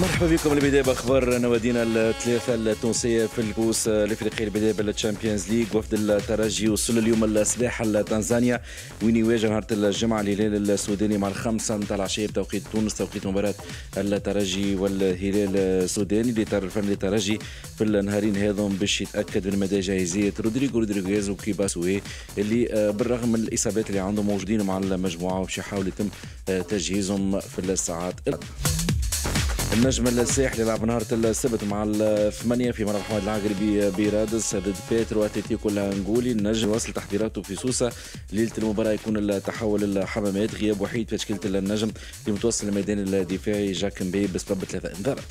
مرحبا بكم البداية بأخبار نوادينا الثلاثة التونسية في الكوس الإفريقي. البداية بال Champions League وفد الترجي وصل اليوم الصباح لتنزانيا وين يواجه نهار الجمعة الهلال السوداني مع الخمسة نتاع العشيه بتوقيت تونس توقيت مباراة الترجي والهلال السوداني اللي الفن الترجي في النهارين هذم باش يتأكد من مدى جاهزية رودريغو رودريغيز وكيباسوي اللي بالرغم من الإصابات اللي عندهم موجودين مع المجموعة وباش يحاول يتم تجهيزهم في الساعات النجم الساحلي لعب نهار السبت مع الثمانية في ملعب محمد العقربي بيرادس ضد بيترو أتلتيكو الانغولي النجم وصل تحضيراته في سوسة. ليلة المباراة يكون التحول الحمامات. غياب وحيد في تشكيلة النجم اللي متوسط الميدان الدفاعي جاك مبي بسبب ثلاثة انذارات.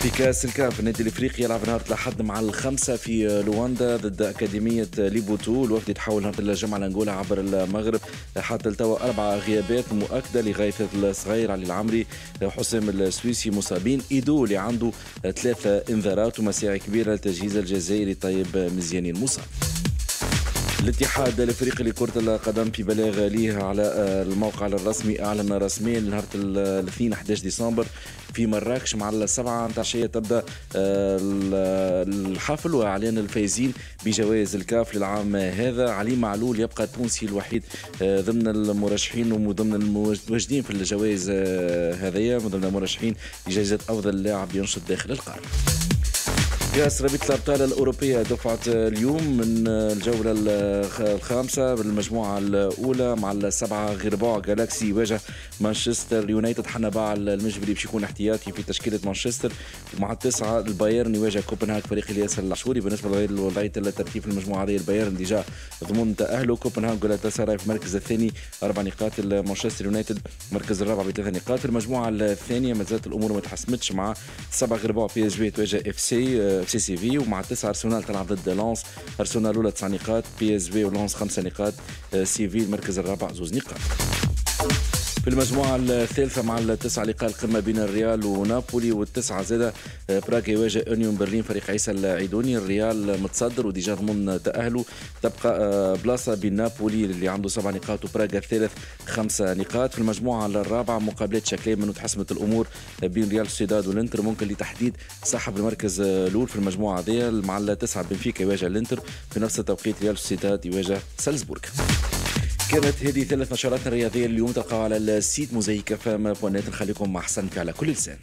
في كأس الكاف النادي الإفريقي يلعب نهار الأحد مع الخمسة في لواندا ضد أكاديمية لوبيتو. الوفد يتحول نهار الجمعة لأنغولا عبر المغرب. حتى التوا أربع غيابات مؤكدة لغاية الصغير علي العمري. حسام السويسي مصابين. إيدو اللي عنده ثلاثة انذارات ومساعي كبيرة لتجهيز الجزائري طيب مزيانين مصاب الاتحاد الإفريقي لكرة القدم في بلاغ ليه على الموقع الرسمي أعلن رسميا نهار الاثنين 11 ديسمبر في مراكش مع السبعة نتاع العشية تبدأ الحفل وإعلان الفايزين بجوائز الكاف للعام هذا. علي معلول يبقى التونسي الوحيد ضمن المرشحين وضمن المتواجدين في الجوائز هذيا ضمن المرشحين لجائزة أفضل لاعب ينشط داخل القارة. كاس رابطة الأبطال الأوروبية دفعة اليوم من الجولة الخامسة بالمجموعة الأولى مع السبعة غير بعد. جالاكسي يواجه مانشستر يونايتد. حنا المجبري باش يكون احتياطي في تشكيلة مانشستر. ومع التسعة البايرن يواجه كوبنهاغ فريق الياس العشوري بالنسبة لوضعية الترتيب في المجموعة هذه. البايرن ديجا ضمن تأهله. كوبنهاغ جولاتا في المركز الثاني. أربع نقاط مانشستر يونايتد. المركز الرابع بثلاث نقاط. في المجموعة الثانية ما زالت الأمور ما تحسمتش مع سبعة غير بعد. بي اس جي تواجه اف سي سي سي في ومع تسعة أرسنال تلعب ضد لانس. أرسنال الاولى تسع نقاط بي إس في ولانس خمسة نقاط سي في المركز الرابع زوز نقاط. في المجموعة الثالثة مع التسعة لقاء القمة بين الريال ونابولي والتسعة زادة براغ يواجه أونيون برلين فريق عيسى العيدوني. الريال متصدر و déjà ضمن تأهله تبقى بلاصة بين نابولي اللي عنده سبع نقاط وبراغ الثالث خمسة نقاط. في المجموعة الرابعة مقابلات شكلين من تحسمت الأمور بين ريال سوسيداد والإنتر. ممكن لتحديد صاحب المركز الأول في المجموعة هذه مع التسعة بنفيكا يواجه الإنتر. في نفس التوقيت ريال سوسيداد يواجه سالزبورغ. كانت هذه ثلاث نشرات رياضية اليوم تلقاها على ال site موزايك فام point net نخليكم مع حسن في على كل لسان.